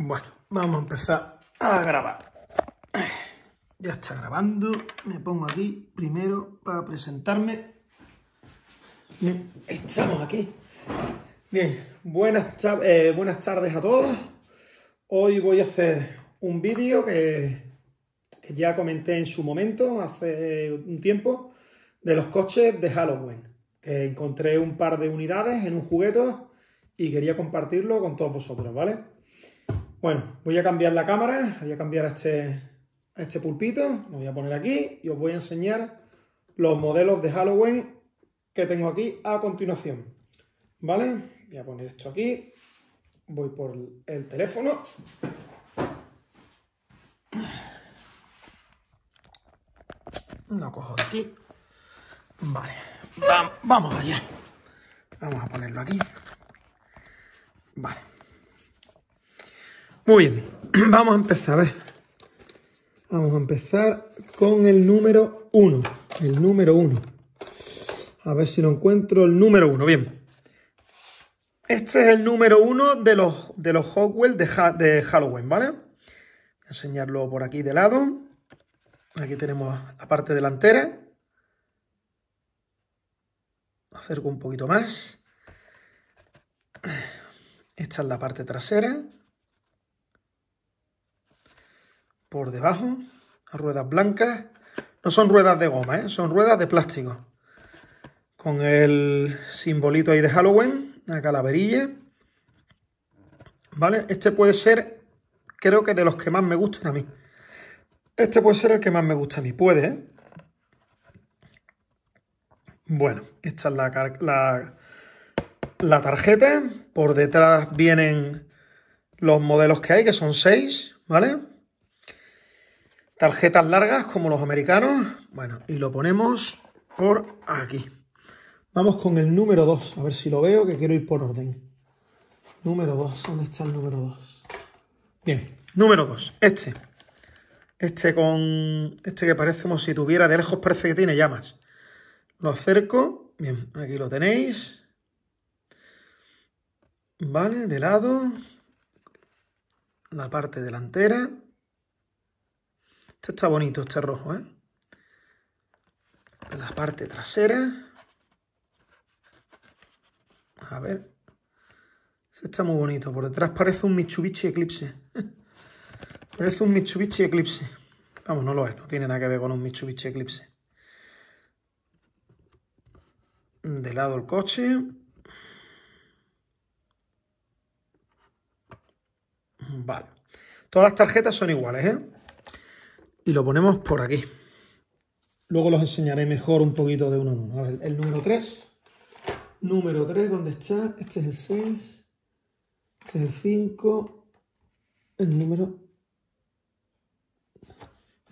Bueno, vamos a empezar a grabar. Ya está grabando. Me pongo aquí primero para presentarme. Bien, estamos aquí. Bien, buenas, eh, buenas tardes a todos. Hoy voy a hacer un vídeo que, que ya comenté en su momento, hace un tiempo, de los coches de Halloween. Que encontré un par de unidades en un juguete y quería compartirlo con todos vosotros, ¿vale? Bueno, voy a cambiar la cámara, voy a cambiar este, este pulpito, lo voy a poner aquí y os voy a enseñar los modelos de Halloween que tengo aquí a continuación. ¿Vale? Voy a poner esto aquí, voy por el teléfono. Lo cojo de aquí. Vale, vamos allá. Vamos a ponerlo aquí. Vale. Muy bien, vamos a empezar, a ver. Vamos a empezar con el número 1. El número 1. A ver si lo encuentro. El número 1, bien. Este es el número 1 de los, de los Hogwell de, de Halloween, ¿vale? Voy a enseñarlo por aquí de lado. Aquí tenemos la parte delantera. Acerco un poquito más. Esta es la parte trasera. Por debajo, ruedas blancas. No son ruedas de goma, ¿eh? son ruedas de plástico. Con el simbolito ahí de Halloween, la calaverilla. ¿Vale? Este puede ser, creo que de los que más me gustan a mí. Este puede ser el que más me gusta a mí. Puede, ¿eh? Bueno, esta es la, la, la tarjeta. Por detrás vienen los modelos que hay, que son seis, ¿vale? Tarjetas largas como los americanos. Bueno, y lo ponemos por aquí. Vamos con el número 2. A ver si lo veo, que quiero ir por orden. Número 2. ¿Dónde está el número 2? Bien, número 2. Este. Este con... Este que parece como si tuviera... De lejos parece que tiene llamas. Lo acerco. Bien, aquí lo tenéis. Vale, de lado. La parte delantera. Este está bonito, este rojo, ¿eh? La parte trasera. A ver. Este está muy bonito. Por detrás parece un Mitsubishi Eclipse. parece un Mitsubishi Eclipse. Vamos, no lo es. No tiene nada que ver con un Mitsubishi Eclipse. De lado el coche. Vale. Todas las tarjetas son iguales, ¿eh? Y lo ponemos por aquí. Luego los enseñaré mejor un poquito de uno en uno. A ver, el número 3. Número 3, ¿dónde está? Este es el 6. Este es el 5. El número...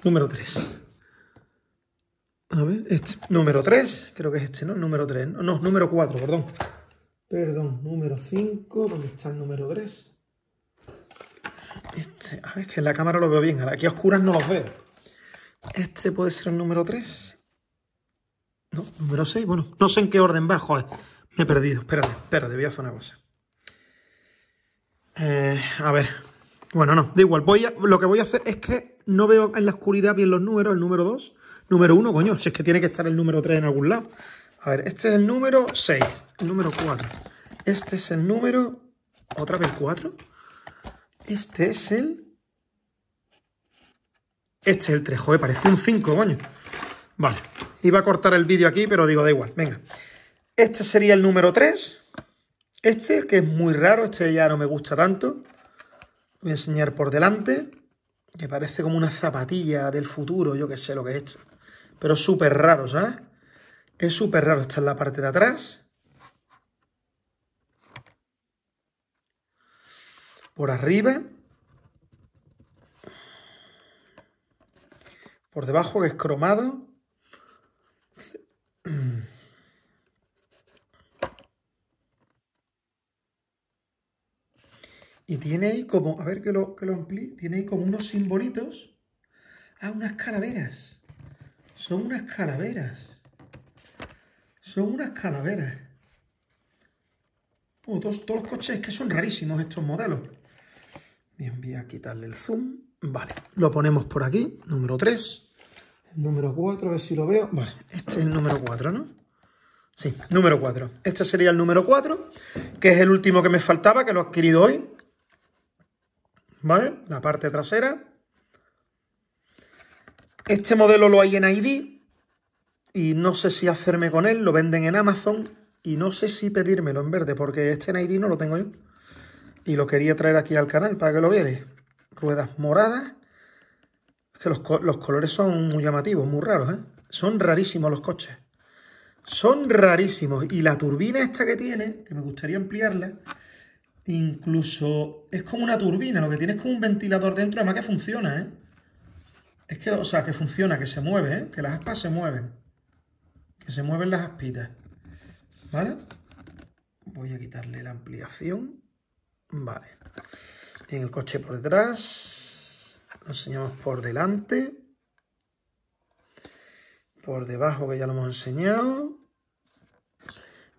Número 3. A ver, este. Número 3. Creo que es este, ¿no? Número 3. No, no número 4, perdón. Perdón, número 5. ¿Dónde está el número 3? Este, a ver, es que en la cámara lo veo bien. Aquí a oscuras no los veo. Este puede ser el número 3. No, número 6. Bueno, no sé en qué orden va. Joder, me he perdido. Espérate, espérate, voy a hacer una cosa. Eh, a ver. Bueno, no, da igual. Voy a, lo que voy a hacer es que no veo en la oscuridad bien los números. El número 2. Número 1, coño. Si es que tiene que estar el número 3 en algún lado. A ver, este es el número 6. El número 4. Este es el número... ¿Otra vez 4? Este es el... Este es el 3. Joder, parece un 5, coño. Vale. Iba a cortar el vídeo aquí, pero digo, da igual. Venga. Este sería el número 3. Este, que es muy raro. Este ya no me gusta tanto. Voy a enseñar por delante. Que parece como una zapatilla del futuro. Yo qué sé lo que es esto. Pero súper raro, ¿sabes? Es súper raro. Esta es la parte de atrás. por arriba, por debajo que es cromado. Y tiene ahí como, a ver que lo, que lo amplíe, tiene ahí como unos simbolitos. Ah, unas calaveras. Son unas calaveras. Son unas calaveras. Todos, todos los coches que son rarísimos estos modelos. Bien, voy a quitarle el zoom. Vale, lo ponemos por aquí, número 3. El número 4, a ver si lo veo. Vale, este es el número 4, ¿no? Sí, número 4. Este sería el número 4, que es el último que me faltaba, que lo he adquirido hoy. ¿Vale? La parte trasera. Este modelo lo hay en ID y no sé si hacerme con él, lo venden en Amazon y no sé si pedírmelo en verde, porque este en ID no lo tengo yo. Y lo quería traer aquí al canal para que lo vierais. Ruedas moradas. Es que los, colores son muy llamativos, muy raros, ¿eh? Son rarísimos los coches. Son rarísimos. Y la turbina esta que tiene, que me gustaría ampliarla, incluso es como una turbina. Lo que tiene es como un ventilador dentro, además que funciona, ¿eh? Es que, o sea, que funciona, que se mueve, ¿eh? Que las aspas se mueven. Que se mueven las aspitas. ¿Vale? Voy a quitarle la ampliación. Vale. En el coche por detrás. Lo enseñamos por delante. Por debajo, que ya lo hemos enseñado.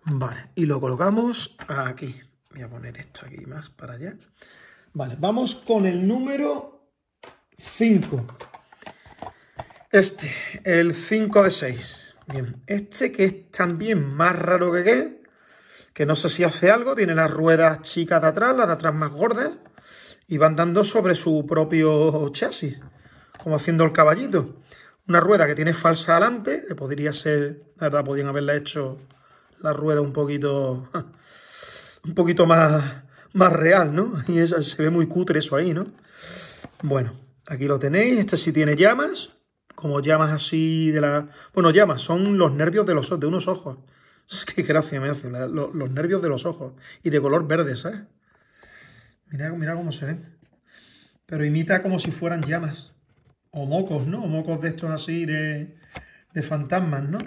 Vale. Y lo colocamos aquí. Voy a poner esto aquí más para allá. Vale. Vamos con el número 5. Este, el 5 de 6. Bien, este que es también más raro que qué, que no sé si hace algo, tiene las ruedas chicas de atrás, las de atrás más gordas, y van dando sobre su propio chasis, como haciendo el caballito. Una rueda que tiene falsa adelante, que podría ser, la verdad, podrían haberla hecho la rueda un poquito, un poquito más, más real, ¿no? Y eso, se ve muy cutre eso ahí, ¿no? Bueno, aquí lo tenéis, este sí tiene llamas, como llamas así de la... Bueno, llamas, son los nervios de, los, de unos ojos. Es que gracia me hacen, los, nervios de los ojos. Y de color verde, ¿sabes? Mira, mira cómo se ven. Pero imita como si fueran llamas. O mocos, ¿no? O mocos de estos así de, de fantasmas, ¿no?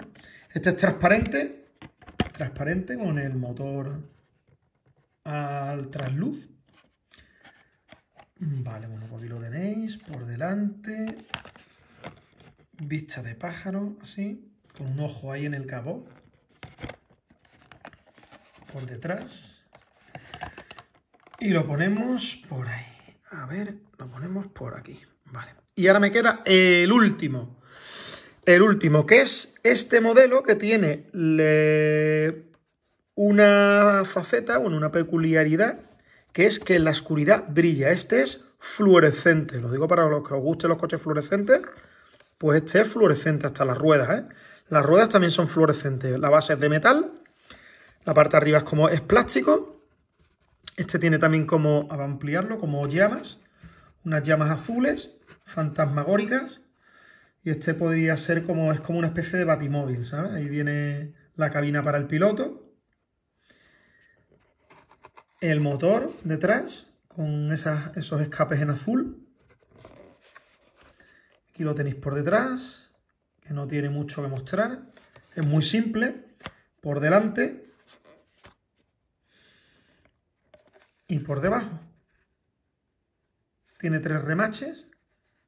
Este es transparente. Transparente con el motor al trasluz. Vale, bueno, pues aquí lo tenéis por delante vista de pájaro, así, con un ojo ahí en el capó, por detrás, y lo ponemos por ahí. A ver, lo ponemos por aquí, vale. Y ahora me queda el último, el último, que es este modelo que tiene una faceta, bueno, una peculiaridad, que es que en la oscuridad brilla. Este es fluorescente, lo digo para los que os gusten los coches fluorescentes, pues este es fluorescente hasta las ruedas, ¿eh? Las ruedas también son fluorescentes. La base es de metal, la parte de arriba es como es plástico. Este tiene también como, ampliarlo, como llamas, unas llamas azules, fantasmagóricas. Y este podría ser como, es como una especie de batimóvil, ¿sabes? Ahí viene la cabina para el piloto. El motor detrás, con esos escapes en azul. Aquí lo tenéis por detrás, que no tiene mucho que mostrar. Es muy simple. Por delante y por debajo. Tiene tres remaches,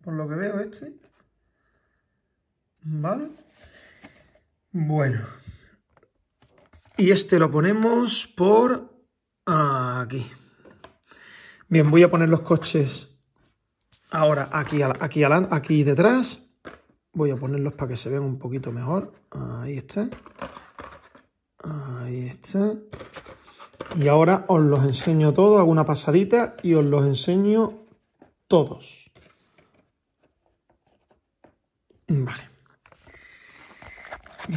por lo que veo este. ¿Vale? Bueno. Y este lo ponemos por aquí. Bien, voy a poner los coches Ahora aquí, aquí, aquí detrás voy a ponerlos para que se vean un poquito mejor. Ahí está. Ahí está. Y ahora os los enseño todos, hago una pasadita y os los enseño todos. Vale.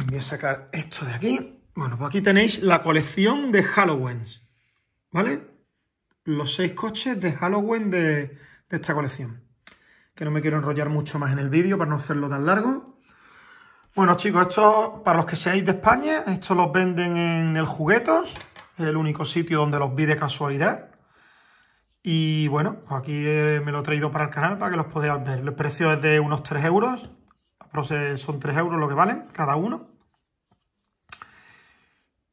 Voy a sacar esto de aquí. Bueno, pues aquí tenéis la colección de Halloween. ¿Vale? Los seis coches de Halloween de esta colección que no me quiero enrollar mucho más en el vídeo para no hacerlo tan largo. Bueno chicos, esto para los que seáis de España, estos los venden en el Juguetos, el único sitio donde los vi de casualidad. Y bueno, aquí me lo he traído para el canal para que los podáis ver. El precio es de unos 3 euros, son 3 euros lo que valen cada uno.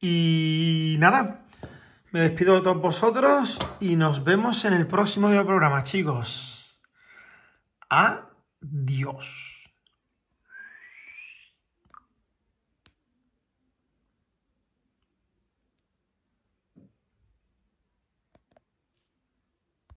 Y nada, me despido de todos vosotros y nos vemos en el próximo video programa, chicos. Adiós.